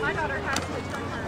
My daughter has to turn her.